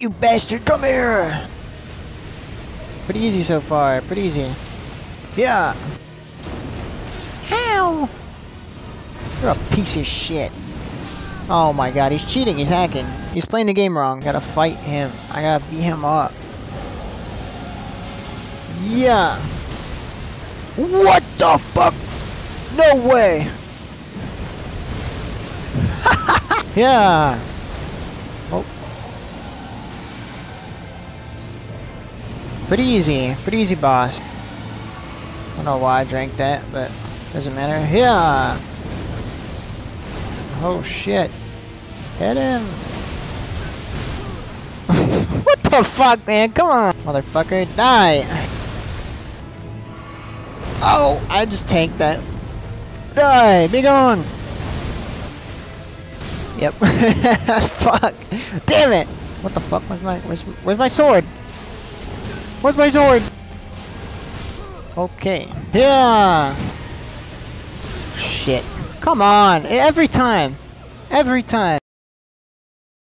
You bastard, come here! Pretty easy so far, pretty easy. Yeah! How? You're a piece of shit. Oh my god, he's cheating, he's hacking. He's playing the game wrong. Gotta fight him. I gotta beat him up. Yeah! What the fuck? No way! yeah! Oh. Pretty easy. Pretty easy, boss. I don't know why I drank that, but doesn't matter. Yeah! Oh shit. Hit him! what the fuck, man? Come on! Motherfucker, die! Oh! I just tanked that. Die! Be gone! Yep. fuck! Damn it! What the fuck? Where's my where's, where's my sword? Where's my sword? Okay. Yeah! Shit. Come on! Every time! Every time!